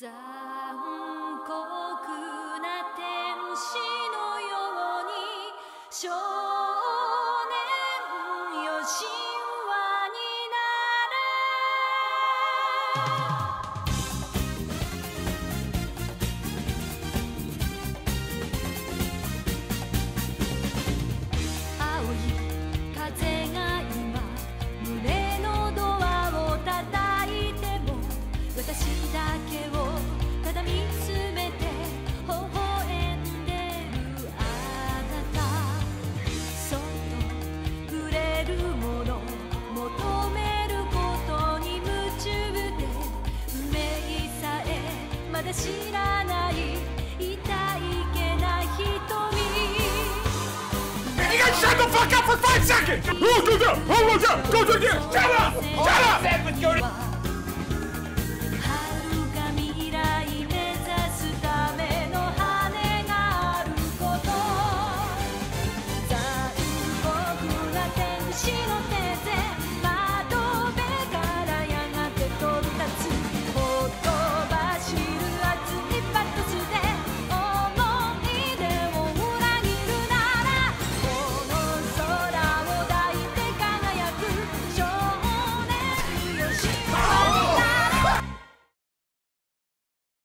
残酷な天使のように少年よ神話になれ。まだ知らない痛いけな瞳 You guys shut the fuck up for five seconds! Who do that? Who was that? Go to the Shut up! Shut up!